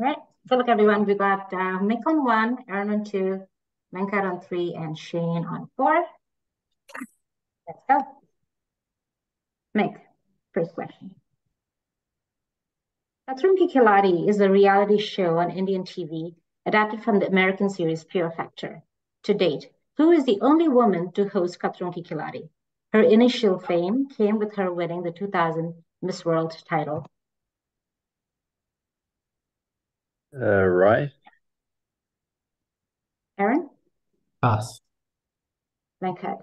All right. Good luck, everyone. We got uh, Mick on one, Aaran on two, Venkat on three, and Shane on four. Let's go. Mick, first question. Khatron Ki Khiladi is a reality show on Indian TV adapted from the American series Fear Factor. To date, who is the only woman to host Khatron Ki Khiladi? Her initial fame came with her winning the 2000 Miss World title. Uh, right. Aaran? Pass. Venkat?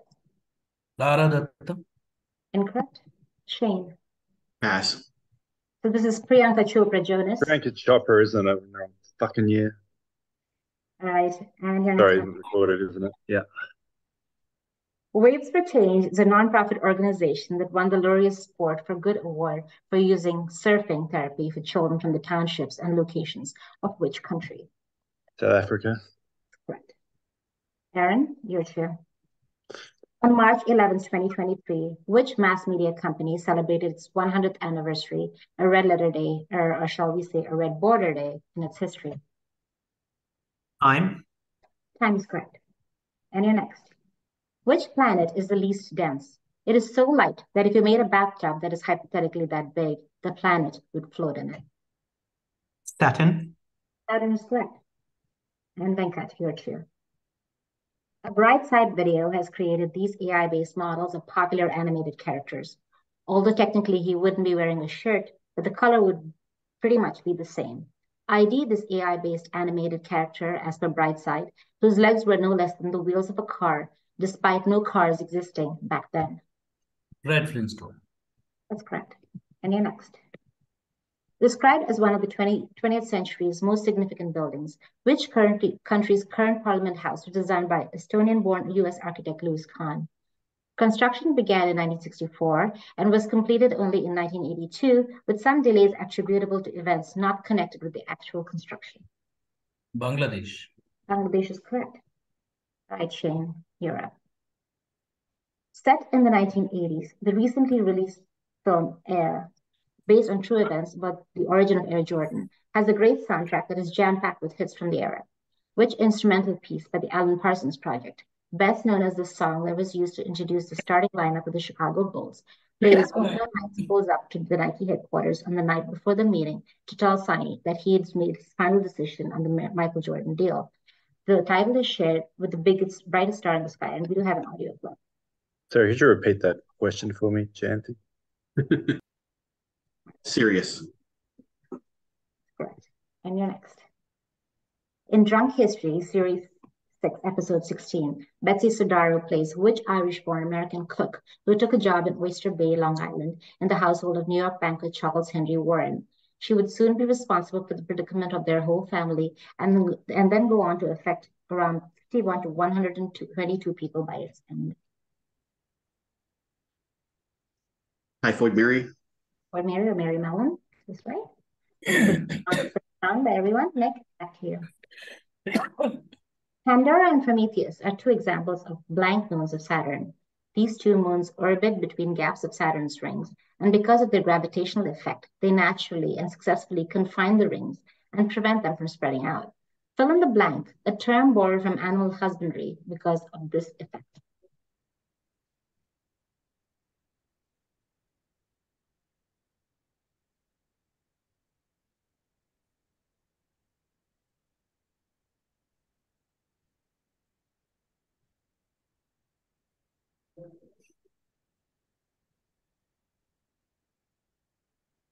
Lara Dutta. Incorrect. Shane? Pass. So this is Priyanka Chopra Jonas. Priyanka Chopra, isn't it? No, fucking year. All right. And your Sorry, next one. recorded, isn't it? Yeah. Waves for Change is a nonprofit organization that won the Laureus Sport for Good Award for using surfing therapy for children from the townships and locations of which country? South Africa. Correct. Aaran, your turn. On March 11, 2023, which mass media company celebrated its 100th anniversary, a red letter day, or, or shall we say a red border day in its history? Time. Time is correct. And you're next. Which planet is the least dense? It is so light that if you made a bathtub that is hypothetically that big, the planet would float in it. Saturn. Saturn is correct. And Venkat, your turn. A Brightside video has created these AI-based models of popular animated characters. Although technically he wouldn't be wearing a shirt, but the color would pretty much be the same. ID this AI-based animated character as per Brightside, whose legs were no less than the wheels of a car, despite no cars existing back then. Fred Flintstone. That's correct. And you're next. Described as one of the 20, 20th century's most significant buildings, which currently, country's current parliament house was designed by Estonian-born U.S. architect Louis Kahn. Construction began in 1964 and was completed only in 1982, with some delays attributable to events not connected with the actual construction. Bangladesh. Bangladesh is correct. Right, Shane, you're. Set in the 1980s, the recently released film Air, based on true events about the origin of Air Jordan, has a great soundtrack that is jam-packed with hits from the era. Which instrumental piece by the Alan Parsons Project, best known as the song that was used to introduce the starting lineup of the Chicago Bulls, plays when Bill Hines pulls up to the Nike headquarters on the night before the meeting to tell Sonny that he had made his final decision on the Michael Jordan deal. The title is shared with the biggest, brightest star in the sky, and we do have an audio clip. Sorry, could you repeat that question for me, Janty? Sirius. Correct. And you're next. In Drunk History, Series 6, Episode 16, Betsy Sodaro plays which Irish-born American cook who took a job in Oyster Bay, Long Island, in the household of New York banker Charles Henry Warren. She would soon be responsible for the predicament of their whole family and, and then go on to affect around 51 to 122 people by its end. Typhoid Mary. Or Mary or Mary Mallon, this way. Found by everyone. Mick, back to you. Pandora and Prometheus are two examples of blank moons of Saturn. These two moons orbit between gaps of Saturn's rings, and because of their gravitational effect, they naturally and successfully confine the rings and prevent them from spreading out. Fill in the blank, a term borrowed from animal husbandry because of this effect.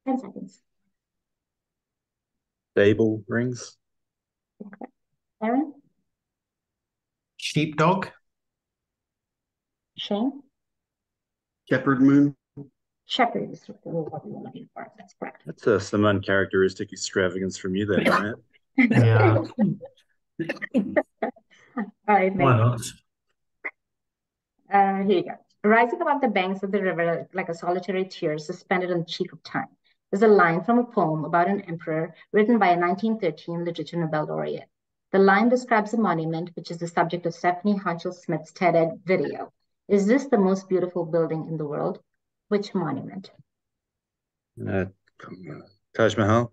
Ten seconds. Stable rings. Okay. Aaran, Sheepdog. Shane, Shepherd Moon. Shepherd is what we were looking for. That's correct. That's uh, some uncharacteristic extravagance from you there, right? Yeah. All right, Why not? Uh, here you go. Rising above the banks of the river like a solitary tear suspended on the cheek of time is a line from a poem about an emperor written by a 1913 literature Nobel laureate. The line describes a monument which is the subject of Stephanie Honchell Smith's TED Ed video. Is this the most beautiful building in the world? Which monument? Uh, Taj Mahal.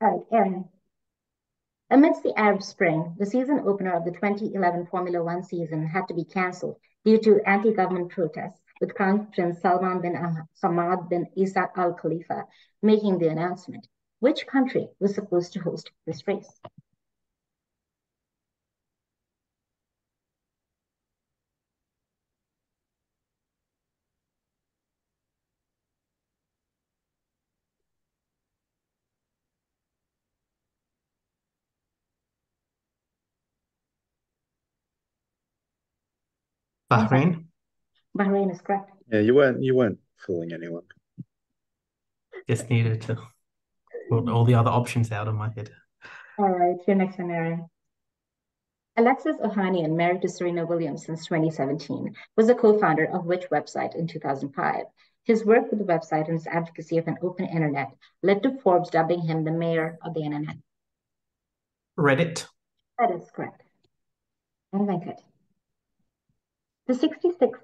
All right, Aaran. Amidst the Arab Spring, the season opener of the 2011 Formula One season had to be cancelled due to anti-government protests, with Crown Prince Salman bin Hamad bin Isa Al Khalifa making the announcement. Which country was supposed to host this race? Bahrain. Bahrain is correct. Yeah, you weren't you weren't fooling anyone. Just needed to put all the other options out of my head. All right, your next one, Aaran. Alexis Ohanian, married to Serena Williams since 2017, was a co-founder of which website in 2005? His work with the website and his advocacy of an open internet led to Forbes dubbing him the mayor of the internet. Reddit. That is correct. And Venkat. The 66,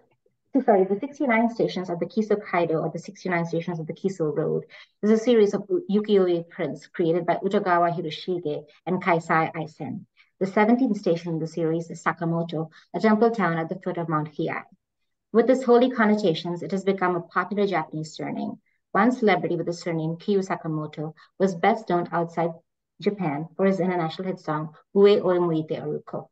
sorry, the 69 stations of the Kiso Kaido, or the 69 stations of the Kiso Road, is a series of ukiyo-e prints created by Utagawa Hiroshige and Keisai Eisen. The 17th station in the series is Sakamoto, a temple town at the foot of Mount Hiei. With its holy connotations, it has become a popular Japanese surname. One celebrity with the surname Kyu Sakamoto was best known outside Japan for his international hit song Ue o Muite Aruko.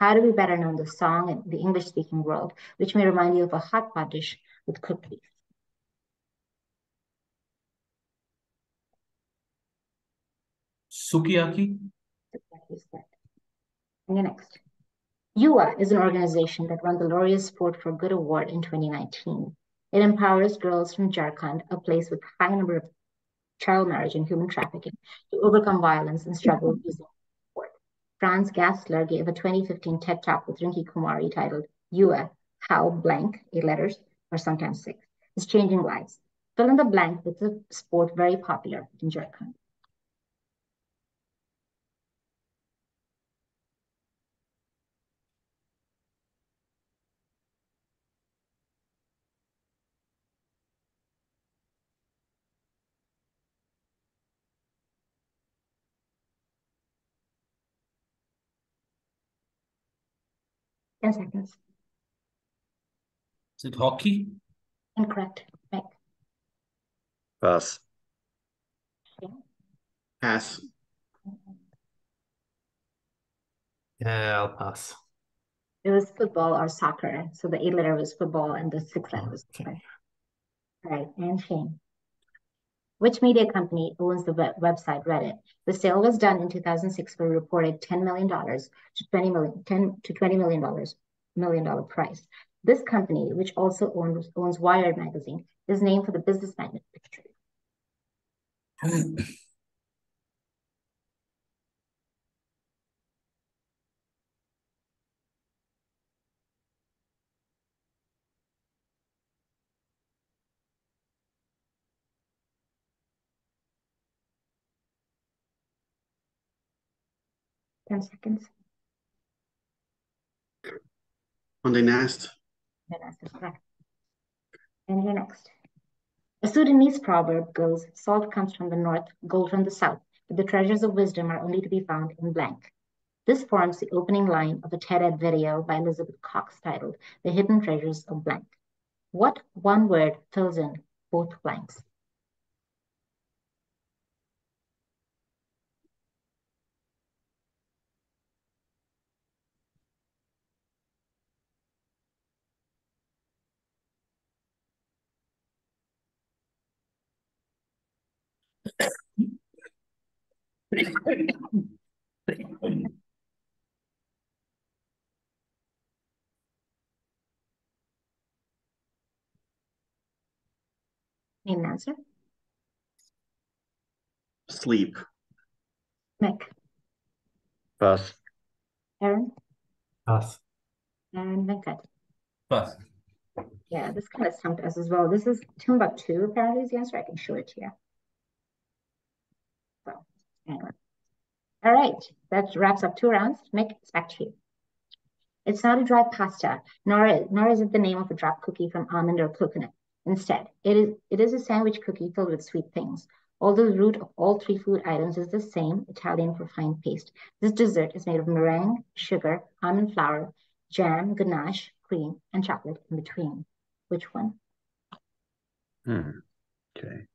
How to be better known the song in the English-speaking world, which may remind you of a hot pot dish with cooked beef. Sukiyaki. And you're next. Yuwa is an organization that won the Laureus Sport for Good Award in 2019. It empowers girls from Jharkhand, a place with high number of child marriage and human trafficking, to overcome violence and struggle using. Franz Gastler gave a 2015 TED Talk with Rinki Kumari titled Yuwa, How Blank, eight letters, or sometimes six, is changing lives. Fill in the blank with a sport very popular in Jharkhand. Ten seconds. Is it hockey? Incorrect. Mick. Pass. Pass. Yeah, I'll pass. It was football or soccer. So the eight letter was football and the six letter was Okay. soccer. All right, and Shane. Which media company owns the web website Reddit? The sale was done in 2006 for a reported $10 million to 20 million, 10 to 20 million dollars, million dollar price. This company, which also owns, owns Wired magazine, is named for the business picture. Ten seconds. Condé Nast. Then ask is correct. And you're next. A Sudanese proverb goes, salt comes from the north, gold from the south, but the treasures of wisdom are only to be found in blank. This forms the opening line of a TED-Ed video by Elizabeth Cox titled The Hidden Treasures of Blank. What one word fills in both blanks? Name answer. Sleep. Mick, Pass. Aaran, Pass. and Venkat. Pass. Yeah, this kind of stumped us as well. This is Timbuktu, apparently is the answer. I can show it to you. All right, that wraps up two rounds. Mick, it's back to you. It's not a dry pasta, nor is, nor is it the name of a drop cookie from almond or coconut. Instead, it is, it is a sandwich cookie filled with sweet things. Although the root of all three food items is the same, Italian refined paste. This dessert is made of meringue, sugar, almond flour, jam, ganache, cream, and chocolate in between. Which one? Hmm. Okay.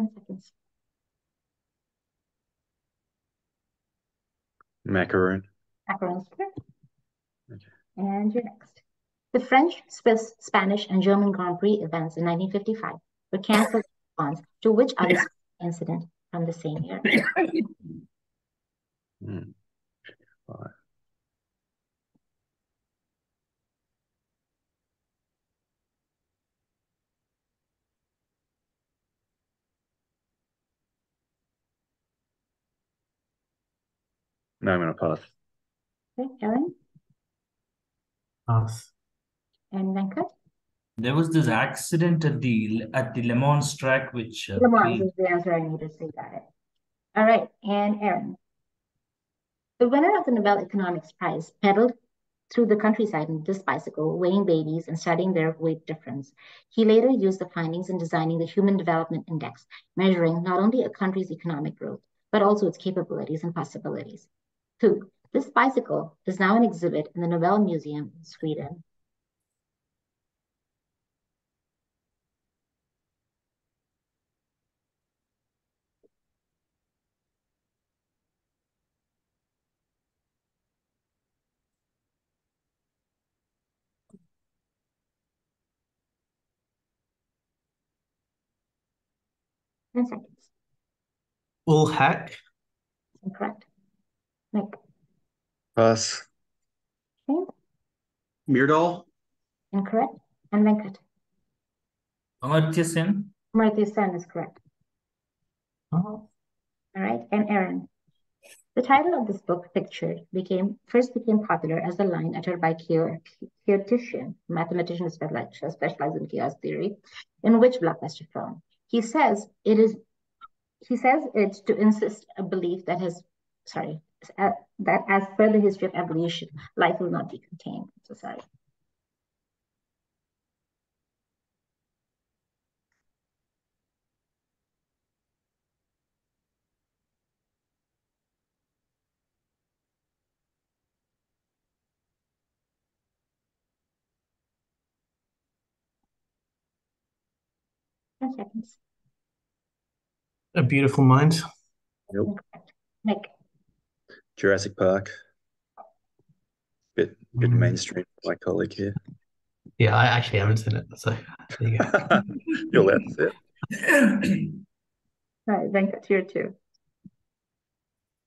Ten seconds. Macaroon. Correct. Okay. And you're next. The French, Swiss, Spanish, and German Grand Prix events in 1955 were canceled in response to which other incident from the same year? Hmm. No, I'm gonna pass. Okay, Ellen Pass. and Venkat. There was this accident at the at the Le Mans track, which uh, Le Mans killed- is the answer I needed, to say. got it. All right, and Aaran. The winner of the Nobel Economics Prize pedaled through the countryside on this bicycle, weighing babies and studying their weight difference. He later used the findings in designing the Human Development Index, measuring not only a country's economic growth, but also its capabilities and possibilities. Two, this bicycle is now an exhibit in the Nobel Museum in Sweden. Ten seconds. All hack. Incorrect. Mick. Pass. Okay. Myrdal, Incorrect. And Venkat. Amartya Sen. Amartya Sen is correct. Oh, All right, and Aaran. The title of this book, Pictured, became first became popular as a line uttered by Keo- Theoretician, a mathematician who specialized specialized in chaos theory, in which blockbuster film? He says it is. He says it to insist a belief that has, sorry, that as per the history of evolution, life will not be contained. in society. Ten seconds. a beautiful mind. Incorrect. Mick. Jurassic Park. Bit bit Mm. mainstream, my colleague here. Yeah, I actually haven't seen it, so there you go. You're allowed to see it. All right, Venkat, here two.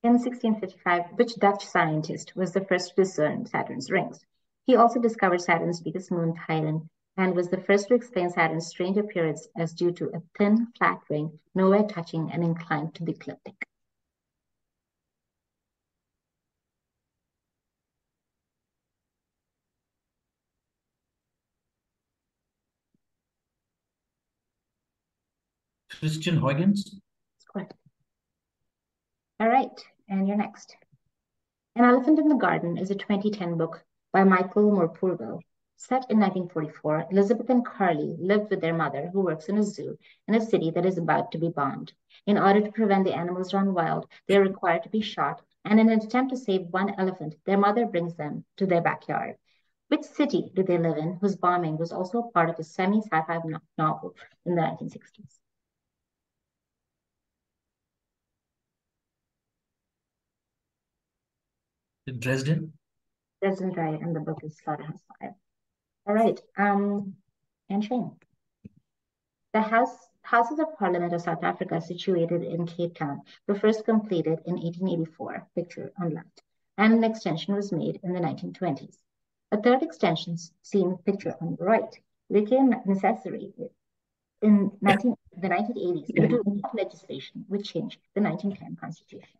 In 1655, which Dutch scientist was the first to discern Saturn's rings? He also discovered Saturn's biggest moon, Titan, and was the first to explain Saturn's strange appearance as due to a thin, flat ring, nowhere touching and inclined to the ecliptic. Christian Huygens. Correct. All right, and you're next. An Elephant in the Garden is a 2010 book by Michael Morpurgo. Set in 1944, Elizabeth and Carly live with their mother, who works in a zoo in a city that is about to be bombed. In order to prevent the animals run wild, they are required to be shot, and in an attempt to save one elephant, their mother brings them to their backyard. Which city do they live in, whose bombing was also a part of a semi sci fi novel in the 1960s? Dresden. Doesn't right, and the book is Slaughterhouse Five. All right, um, and Shane. The House Houses of Parliament of South Africa, situated in Cape Town, were first completed in 1884, picture on left, and an extension was made in the 1920s. A third extension, seen picture on the right, became necessary in 19, the 1980s due to legislation which changed the 1910 Constitution.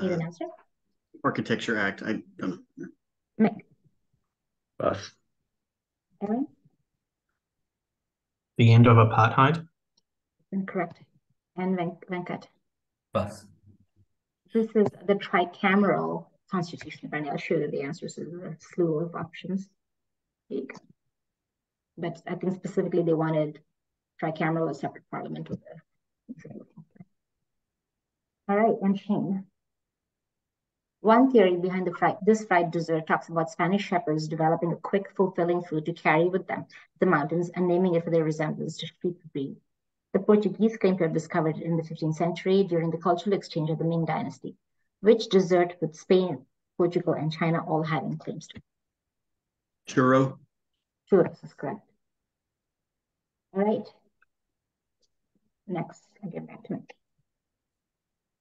Need an Uh, answer? Architecture Act. I don't know. Mick, Pass. Aaran? The end of apartheid. Incorrect. And Ven- Venkat? Pass. This is the tricameral constitution. Apparently, I'll show you the answers to a slew of options. Here. But I think specifically they wanted tricameral, a separate parliament with a. All right, and Shane. One theory behind the fried, this fried dessert talks about Spanish shepherds developing a quick, fulfilling food to carry with them to the mountains and naming it for their resemblance to sheep breed. The Portuguese claim to have discovered it in the 15th century during the cultural exchange of the Ming Dynasty, which dessert with Spain, Portugal, and China all having claims to. Churro. Churros is correct. All right. Next, I'll get back to it.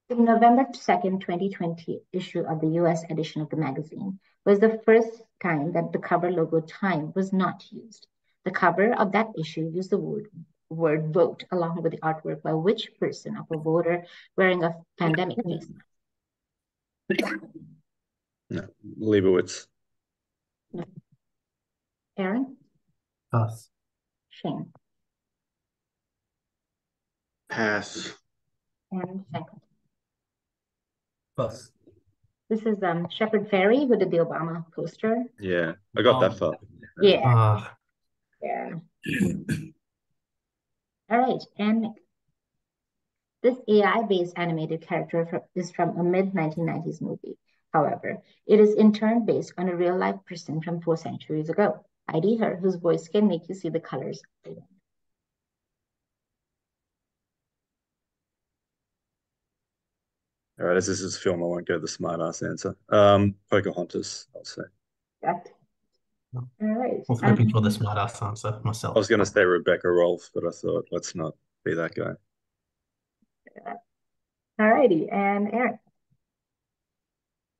The November 2nd, 2020 issue of the US edition of the magazine was the first time that the cover logo time was not used. The cover of that issue used the word, word vote along with the artwork by which person of a voter wearing a pandemic face mask. No, Leibowitz. Aaran, Pass. Shane, Pass. and Venkat. Pass. This is um Shepard Fairey who did the Obama poster. Yeah, I got that far. Yeah, Ah, yeah. All right, and this AI-based animated character fro- is from a mid-1990s movie. However, it is in turn based on a real-life person from four centuries ago. ID her, whose voice can make you see the colors. of the wind. All right, as this is a film, I won't go the smart ass answer. Um, Pocahontas, I'll say. Correct. No. All right. I was um, hoping for the smart ass answer myself. I was going to say Rebecca Rolfe, but I thought let's not be that guy. All righty, and Aaran.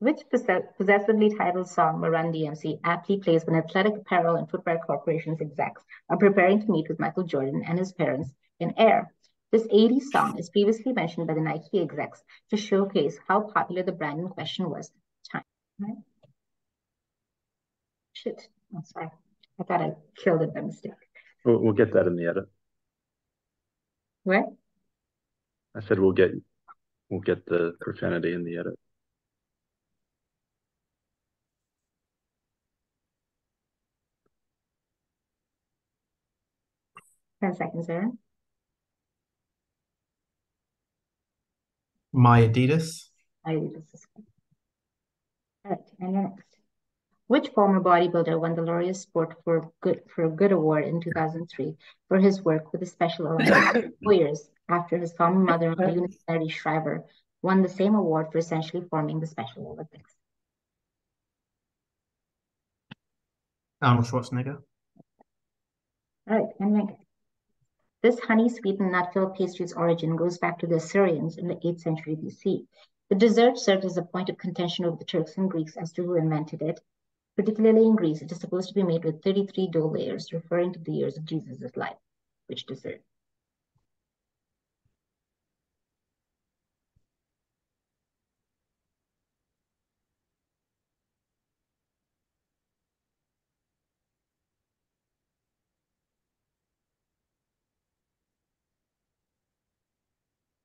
Which possess- possessively titled song will Run DMC aptly plays when athletic apparel and footwear corporations execs are preparing to meet with Michael Jordan and his parents in Air? This 80s song is previously mentioned by the Nike execs to showcase how popular the brand in question was at the time. Right? Shit, I'm sorry. I thought I killed it by mistake. We'll, we'll get that in the edit. What? I said we'll get we'll get the profanity in the edit. Ten seconds, Aaran. My Adidas. I just All right, and you're next. Which former bodybuilder won the Laureus Sport for Good for a Good Award in 2003 for his work with the Special Olympics four years after his former mother-in-law, Eunice Shriver, won the same award for essentially forming the Special Olympics? Arnold Schwarzenegger. All right, and next. This honey-sweetened nut-filled pastry's origin goes back to the Assyrians in the 8th century BC. The dessert served as a point of contention over the Turks and Greeks as to who invented it. Particularly in Greece, it is supposed to be made with 33 dough layers, referring to the years of Jesus' life. Which dessert?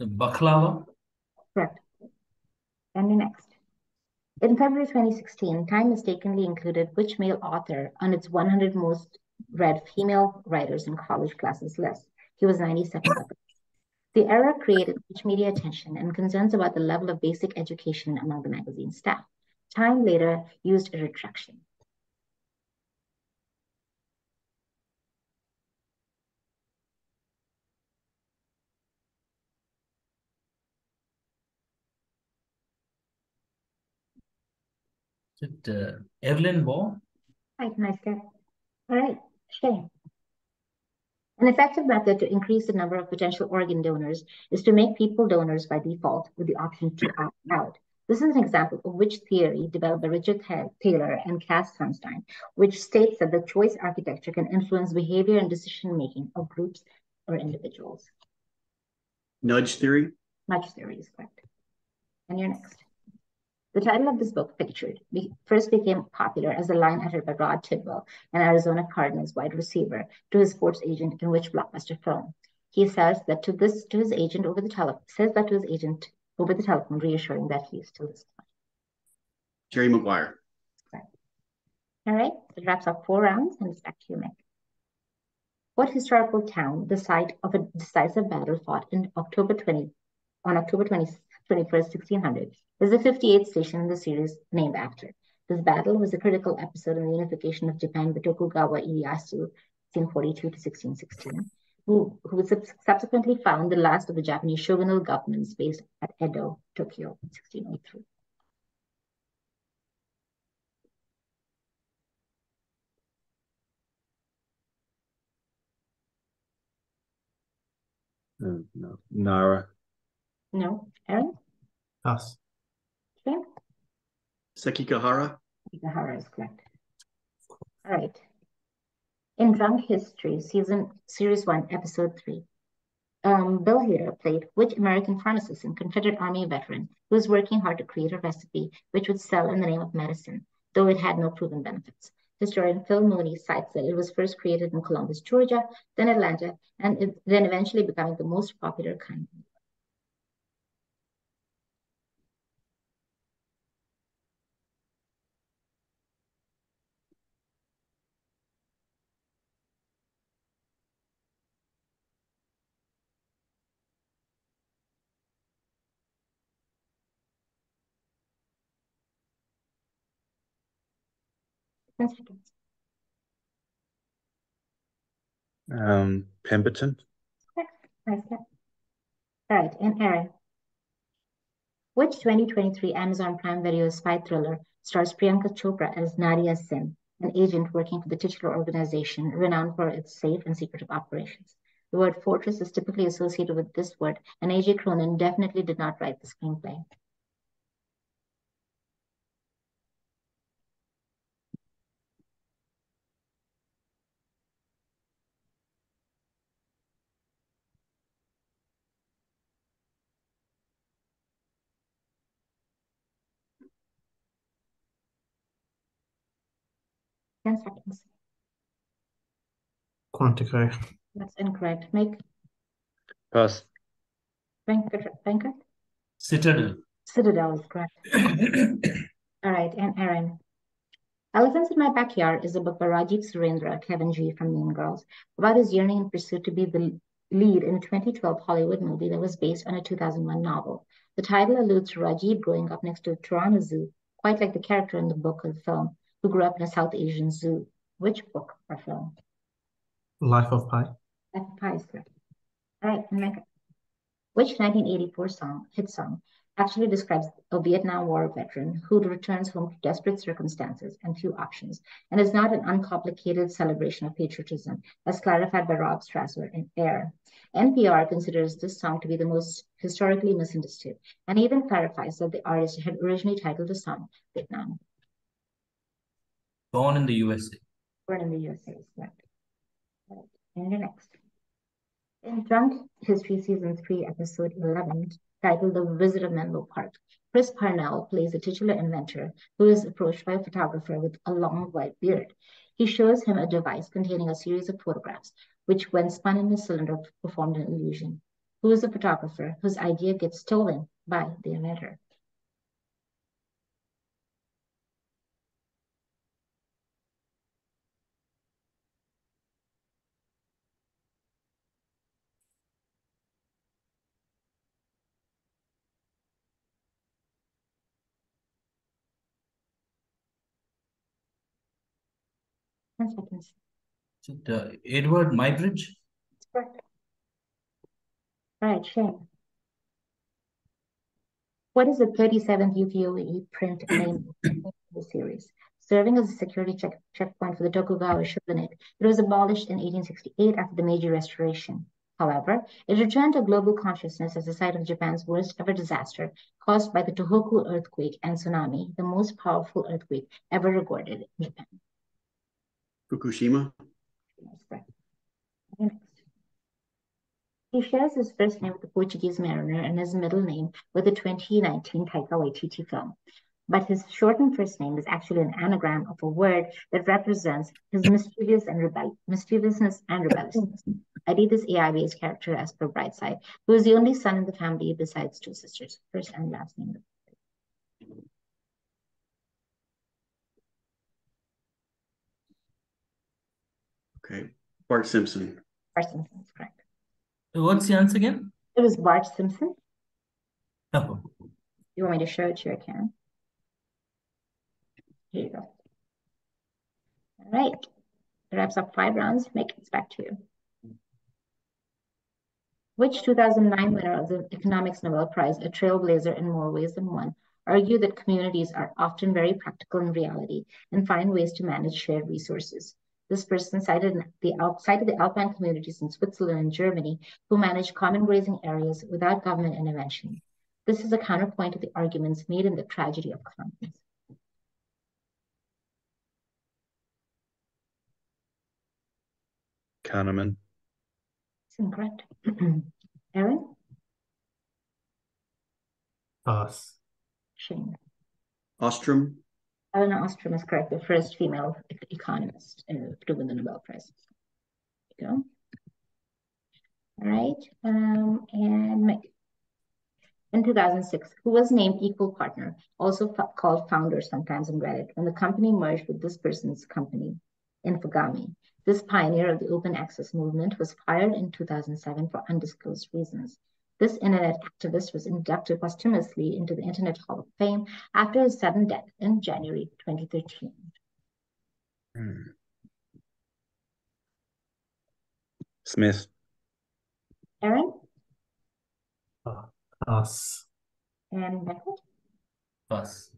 Baklava. Correct. And the next. In February 2016, Time mistakenly included which male author on its 100 most read female writers in college classes list. He was 92nd. The error created much media attention and concerns about the level of basic education among the magazine staff. Time later used a retraction. It uh, Evelyn Waugh? Right, nice guy. All right, Shane. An effective method to increase the number of potential organ donors is to make people donors by default with the option to opt out. This is an example of which theory developed by Richard Thaler and Cass Sunstein, which states that the choice architecture can influence behavior and decision making of groups or individuals. Nudge theory. Nudge theory is correct. And you're next. The title of this book, Pictured, be first became popular as a line uttered by Rod Tidwell, an Arizona Cardinals wide receiver, to his sports agent in which blockbuster film. He says that to this to his agent over the telephone says that to his agent over the telephone, reassuring that he is still his client. Jerry Maguire. All right, it wraps up four rounds and it's back to you, Mick. What historical town, the site of a decisive battle fought in October 20, on October 20, 21st, 1600, is the 58th station in the series named after? This battle was a critical episode in the unification of Japan by Tokugawa Ieyasu, 1642 to 1616, who, who subsequently found the last of the Japanese shogunal governments based at Edo, Tokyo, 1603. Uh, no. Nara. No, Aaran? Pass. Okay. Sekigahara. Sekigahara is correct. All right. In Drunk History, season series one, episode three, um, Bill Hader played which American pharmacist and Confederate Army veteran who was working hard to create a recipe which would sell in the name of medicine, though it had no proven benefits. Historian Phil Mooney cites that it was first created in Columbus, Georgia, then Atlanta, and it, then eventually becoming the most popular kind. Ten seconds. Um, Pemberton. Nice step. All right, and Aaran. Which 2023 Amazon Prime Video spy thriller stars Priyanka Chopra as Nadia Sinh, an agent working for the titular organization renowned for its safe and secretive operations? The word fortress is typically associated with this word, and A.J. Cronin definitely did not write the screenplay. Ten seconds. Quantico. That's incorrect. Mick Pass. Venkat, Venkat? Citadel. Citadel is correct. All right, and Aaran. Elephants in My Backyard is a book by Rajiv Surendra, Kevin G. from Mean Girls, about his yearning and pursuit to be the lead in a 2012 Hollywood movie that was based on a 2001 novel. The title alludes to Rajiv growing up next to a Toronto zoo, quite like the character in the book or the film, who grew up in a South Asian zoo. Which book or film? Life of Pi. Life of Pi is correct. All right, and Mecca. Which 1984 song, hit song, actually describes a Vietnam War veteran who returns home to desperate circumstances and few options, and is not an uncomplicated celebration of patriotism, as clarified by Rob Strasser in Air. NPR considers this song to be the most historically misunderstood, and even clarifies that the artist had originally titled the song Vietnam. Born in the USA. Born in the USA. Right. And the next. In Drunk History Season 3, Episode 11, titled The Visit of Menlo Park, Chris Parnell plays a titular inventor who is approached by a photographer with a long white beard. He shows him a device containing a series of photographs, which, when spun in a cylinder, performed an illusion. Who is the photographer whose idea gets stolen by the inventor? Seconds. Is it, uh, Edward Muybridge? Correct. Right, Shane. What is the 37th ukiyo-e print name in the series? Serving as a security check, checkpoint for the Tokugawa shogunate, it was abolished in 1868 after the Meiji Restoration. However, it returned to global consciousness as the site of Japan's worst ever disaster caused by the Tohoku earthquake and tsunami, the most powerful earthquake ever recorded in Japan. Fukushima. He shares his first name with the Portuguese mariner and his middle name with the 2019 Taika Waititi film. but his shortened first name is actually an anagram of a word that represents his mischievous and mischievousness and rebelliousness. I did this AI-based character as per Brightside, who is the only son in the family besides two sisters, first and last name. Okay. Bart Simpson. Bart Simpson is correct. What's the answer again? It was Bart Simpson. Oh, You want me to show it to you? I can. Here you go. All right. That wraps up five rounds. Mick it's back to you. Which 2009 winner of the Economics Nobel Prize, a trailblazer in more ways than one, argued that communities are often very practical in reality and find ways to manage shared resources. This person cited the, cited the Alpine communities in Switzerland and Germany who manage common grazing areas without government intervention. This is a counterpoint to the arguments made in the tragedy of commons. Kahneman. It's incorrect. Aaran? Pass. Shane. Ostrom. Elinor Ostrom is correct, the first female economist uh, to win the Nobel Prize. There you go. All right, um, and. In 2006, who was named equal partner, also called founder sometimes in Reddit, when the company merged with this person's company, Infogami. This pioneer of the open access movement was fired in 2007 for undisclosed reasons. This internet activist was inducted posthumously into the Internet Hall of Fame after his sudden death in January 2013. Hmm. Smith. Aaron Us, and Michael? pass.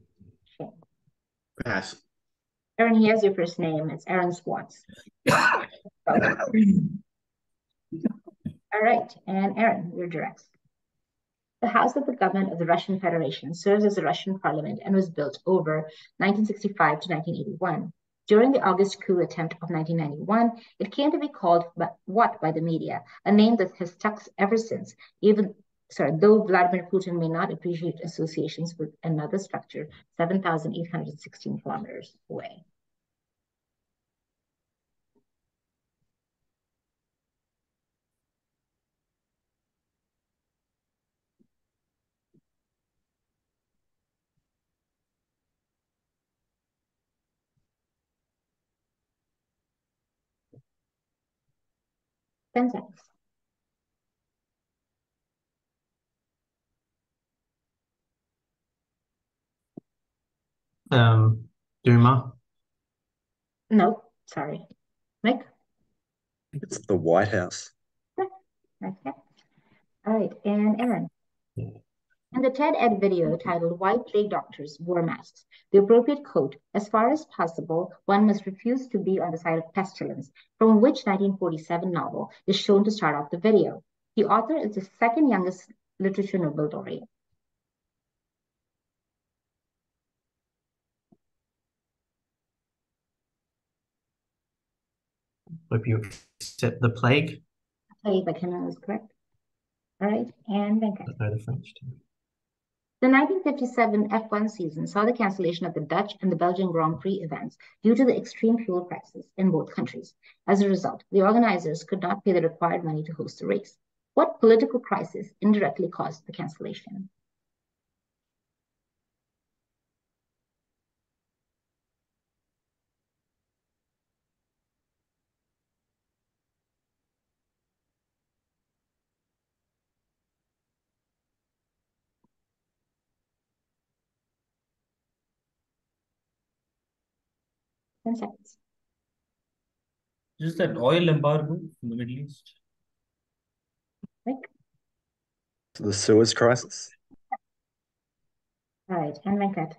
Shane. Pass. Aaron, here's your first name. It's Aaron Swartz. All right, and Aaran, your directs. The House of the Government of the Russian Federation serves as the Russian parliament and was built over 1965 to 1981. During the August coup attempt of 1991, it came to be called what by the media, a name that has stuck ever since, even sorry, though Vladimir Putin may not appreciate associations with another structure 7,816 kilometers away. Ten seconds. Um, Duma. No, sorry. Mick? It's the White House. Okay. All right, and Aaran. In the TED Ed video titled Why Plague Doctors Wore Masks, the appropriate quote, as far as possible, one must refuse to be on the side of pestilence, from which 1947 novel is shown to start off the video. The author is the second youngest literature Nobel laureate. Hope you accept the plague. Plague by is correct. All right, and Venkat. I know the French too. The 1957 F1 season saw the cancellation of the Dutch and the Belgian Grand Prix events due to the extreme fuel prices in both countries. As a result, the organizers could not pay the required money to host the race. What political crisis indirectly caused the cancellation? Ten seconds. Just that oil embargo in the Middle East. Rick? The Suez Crisis. All right, and Venkat.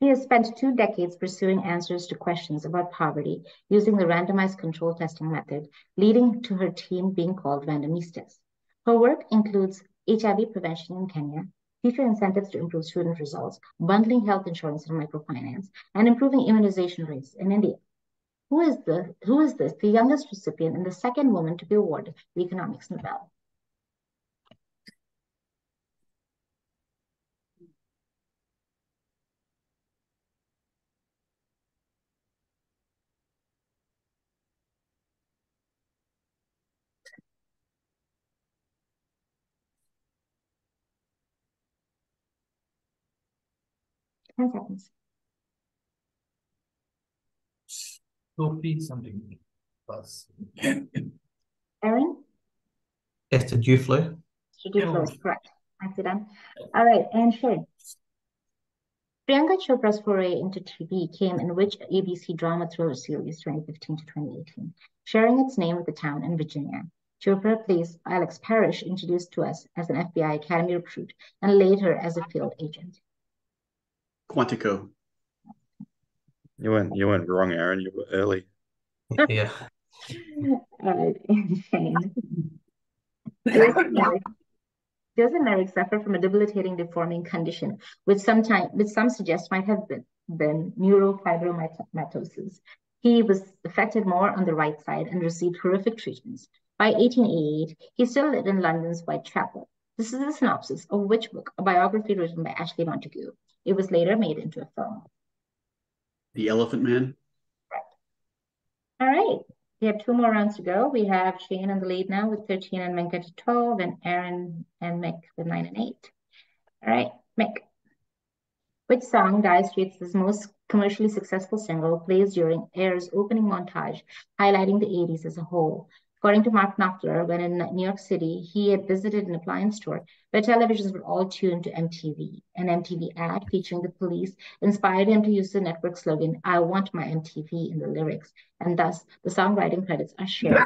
He has spent two decades pursuing answers to questions about poverty using the randomized control testing method, leading to her team being called randomistas. Her work includes HIV prevention in Kenya, future incentives to improve student results, bundling health insurance and microfinance, and improving immunization rates in India. Who is, the, who is this, the youngest recipient and the second woman to be awarded the Economics Nobel? 10 seconds. Sophie something. Pass. Aaran? Esther Duflo. Duflo is correct. Nicely done. All right, and Shane. Priyanka Chopra's foray into TV came in which ABC drama thriller series 2015 to 2018, sharing its name with the town in Virginia. Chopra plays Alex Parrish, introduced to us as an FBI Academy recruit and later as a field agent. Quantico. You went you went wrong, Aaran. You were early. Yeah. All right, and Shane. Joseph Merrick, Joseph Merrick suffered from a debilitating deforming condition, which sometime which some suggest might have been, been neurofibromatosis. He was affected more on the right side and received horrific treatments. By 1888, he still lived in London's Whitechapel. This is a synopsis of which book, a biography written by Ashley Montagu. It was later made into a film. The Elephant Man. Right. All right. We have two more rounds to go. We have Shane in the lead now with 13 and Venkat at 12, and Aaran and Mick with 9 and 8. All right, Mick. Which song Dire Straits' most commercially successful single plays during Air's opening montage, highlighting the 80s as a whole? According to Mark Knopfler, when in New York City, he had visited an appliance store where televisions were all tuned to MTV. An MTV ad featuring the police inspired him to use the network slogan, I want my MTV in the lyrics, and thus the songwriting credits are shared.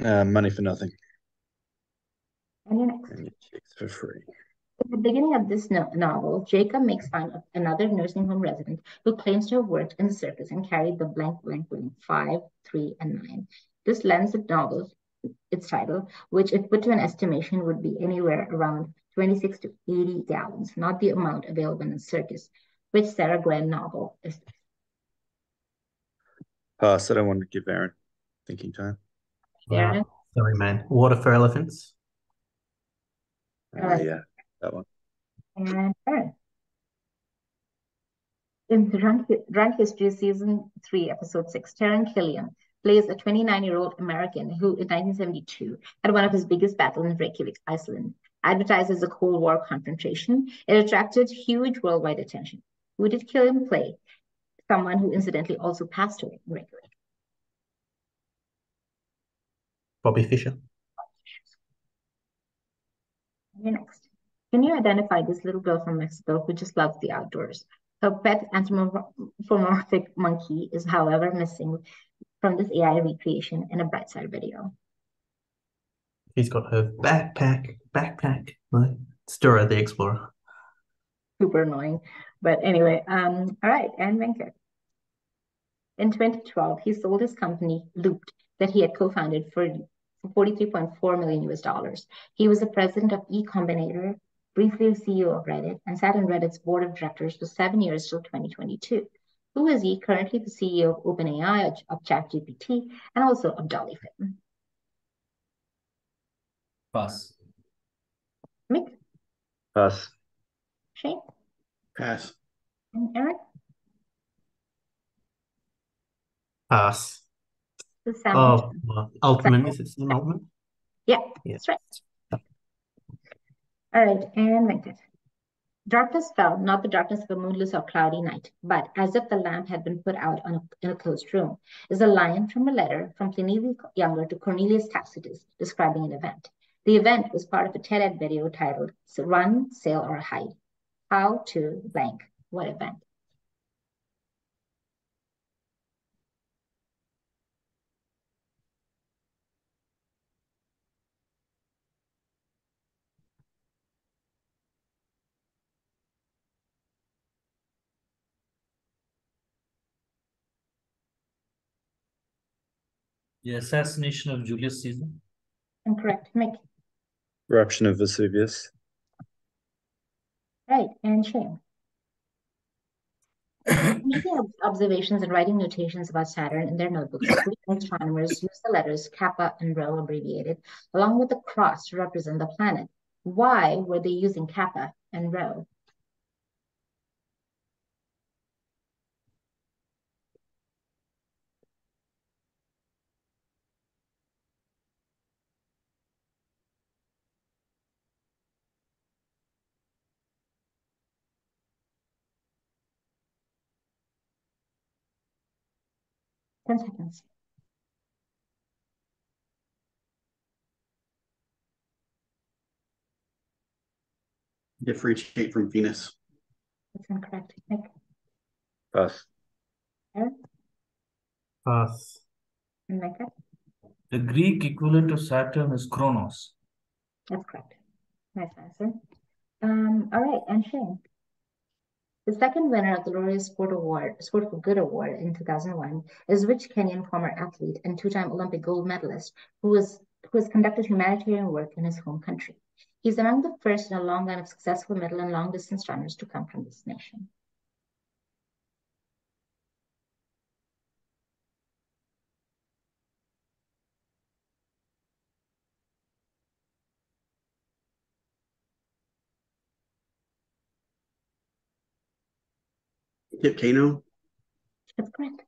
Uh, money for nothing. And next. And for free. At the beginning of this no novel, Jacob makes fun of another nursing home resident who claims to have worked in the circus and carried the blank blank blank five, three, and nine. This lends the novel its title, which if put to an estimation would be anywhere around 26 to 80 gallons, not the amount available in the circus. Which Sara Gruen novel is this? Pass. I don't want to give Aaran thinking time. Aaran? Sorry, man. Water for elephants. Uh, Alright. yeah, that one. And Aaran. In Drunk, Drunk History Season 3, Episode 6, Taran Killam plays a 29-year-old American who, in 1972, had one of his biggest battles in Reykjavik, Iceland. Advertised as a Cold War confrontation, it attracted huge worldwide attention. Who did Killam play? Someone who incidentally also passed away in Reykjavik. Bobby Fischer. You're next. Can you identify this little girl from Mexico who just loves the outdoors? Her pet anthropomorphic monkey is, however, missing from this AI recreation in a Brightside video. He's got her backpack. Backpack. Like Stora the Explorer. Super annoying. But anyway, um, all right, and Venkat. In 2012, he sold his company Loopt that he had co-founded for, for 43.4 million US dollars. He was the president of E Combinator, briefly CEO of Reddit, and sat on Reddit's board of directors for seven years till 2022. Who is he? Currently the CEO of OpenAI, of ChatGPT, and also of Dollyfin. Pass. Mick, Pass. Shane, Pass. and Eric. Pass. The Sam. Oh, well, uh, Altman. Is it Sam Altman? Yeah, Yeah. that's right. All right, and Venkat. Darkness fell, not the darkness of a moonless or cloudy night, but as if the lamp had been put out a, in a closed room, is a line from a letter from Pliny the Younger to Cornelius Tacitus describing an event. The event was part of a TED video titled Run, Sail, or Hide. How to blank what event? The assassination of Julius Caesar. Incorrect. Mick. Eruption of Vesuvius. Right, and Shane. Making observations and writing notations about Saturn in their notebooks, astronomers use the letters Kappa and Rho abbreviated, along with the cross to represent the planet. Why were they using Kappa and Rho? 10 seconds. Differentiate from Venus. That's incorrect. Nick, Pass. Pass. and Micah? The Greek equivalent of Saturn is Kronos. That's correct. Nice answer. Um, all right, and Shane. The second winner of the Laureus Sport Award, Sport for Good Award in 2001 is rich Kenyan former athlete and two-time Olympic gold medalist who was who has conducted humanitarian work in his home country. He's among the first in a long line of successful middle and long distance runners to come from this nation. Kip Keino. That's correct.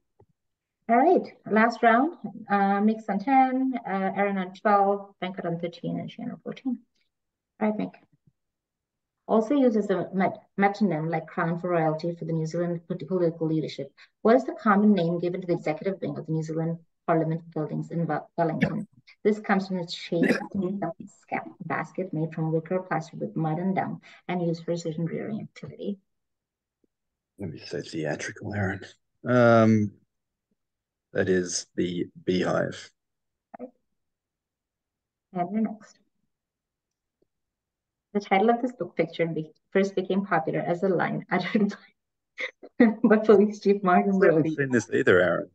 All right, last round. Uh, Mix on 10, uh, Aaran on 12, Venkat on 13, and Shane on 14. All right, Mick. Also uses a met metonym like crown for royalty for the New Zealand political leadership. What is the common name given to the executive wing of the New Zealand Parliament buildings in Wellington? This comes from its shape basket made from wicker plastered with mud and dung and used for precision rearing activity. Let me say theatrical, Aaran. Um, that is the beehive. And you're next. The title of this book picture be first became popular as a line uttered by, by police chief Martin I haven't seen this either, Aaran.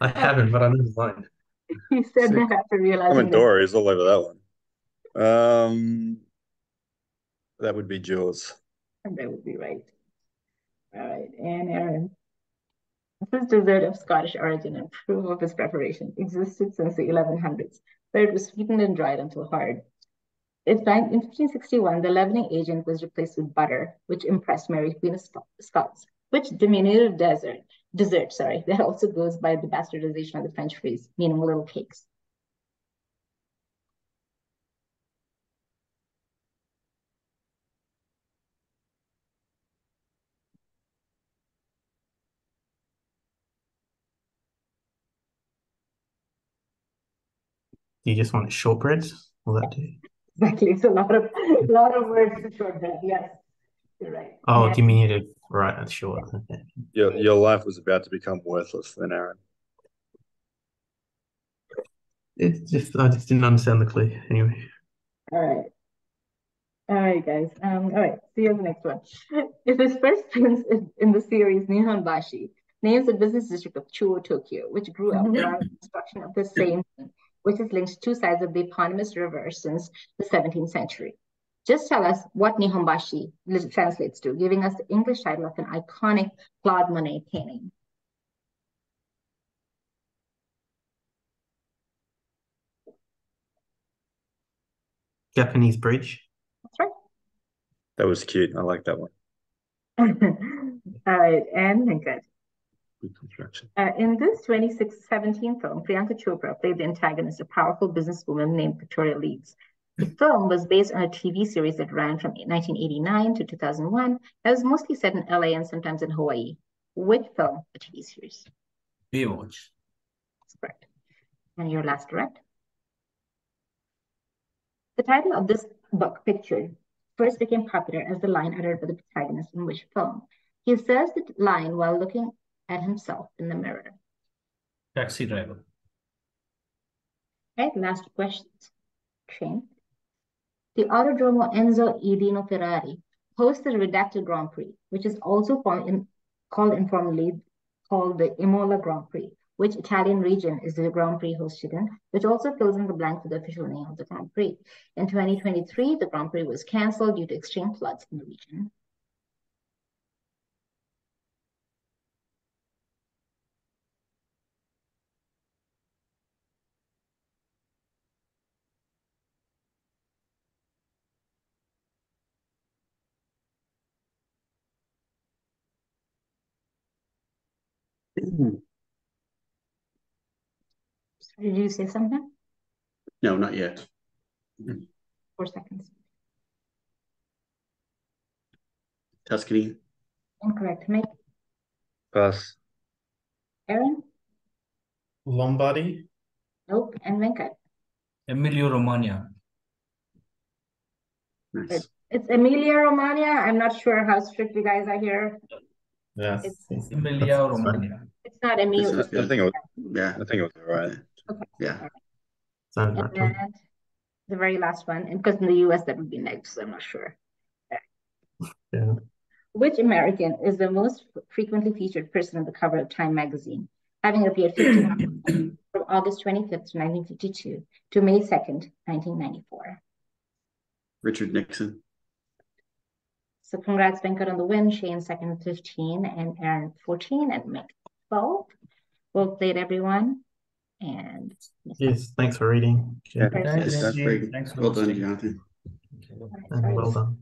I haven't, but I know the line. He said Sick. that after realizing that Commodore is all over that one. Um, that would be Jaws. That would be right. All right, and Aaran. This dessert of Scottish origin and proof of its preparation existed since the 1100s, where it was sweetened and dried until hard. In 1561, the leavening agent was replaced with butter, which impressed Mary Queen of Scots, which diminutive dessert, dessert, sorry, that also goes by the bastardization of the French phrase, meaning little cakes. You just want shortbreads? Will that do? Exactly, it's a lot of a lot of words to shortbread. Yes, you're right. Oh, And- diminutive. Right, that's short. Okay. Your your life was about to become worthless then, Aaran. It's just I just didn't understand the clue. Anyway. All right. All right, guys. Um, all right, see you on the next one. It is first prince in, in the series Nihonbashi, names the business district of Chuo, Tokyo, which grew up around the construction of the same, thing, which has linked two sides of the eponymous river since the 17th century. Just tell us what Nihonbashi translates to, giving us the English title of an iconic Claude Monet painting. Japanese bridge. That's right. That was cute. I like that one. All right, and good. Good construction. Uh, in this 2017 film, Priyanka Chopra played the antagonist, a powerful businesswoman named Victoria Leeds. The film was based on a TV series that ran from 1989 to 2001 that was mostly set in LA and sometimes in Hawaii. Which film, a TV series? Baywatch. That's correct. And your last correct. The title of this book Picture, first became popular as the line uttered by the protagonist in which film? He says the line while looking at himself in the mirror. Taxi driver. Okay, last questions. Shane. The Autodromo Enzo Edino Ferrari hosts the Redacted Grand Prix, which is also called, in, called informally called the Imola Grand Prix. Which Italian region is the Grand Prix hosted in, which also fills in the blank for the official name of the Grand Prix. In 2023, the Grand Prix was cancelled due to extreme floods in the region. Did you say something? No, not yet. Four seconds. Tuscany. Incorrect. Make Pass. Aaran? Lombardy. Nope. And Venkat? Emilio Romagna. Nice. It's Emilia Romagna. I'm not sure how strict you guys are here. Yes. It's- yes, Emilia that's fine. Romagna. It's not It's Emilia. not I think it was, Yeah, I think it was all right. yeah. Sounds And right. John. then the very last one, and because in the US that would be next, so I'm not sure. Yeah. Which American is the most frequently featured person on the cover of Time magazine, having appeared 50 times from August 25th, 1952 to May 2nd, 1994? Richard Nixon. So congrats, Venkat, on the win. Shane second 15, and Aaran 14, and Mick 12. Well played, everyone. And Yes, thanks for reading. Yeah. Thanks, That's Angie. Thanks for well done, hosting. Jonathan. Okay. All right, And sorry. well done.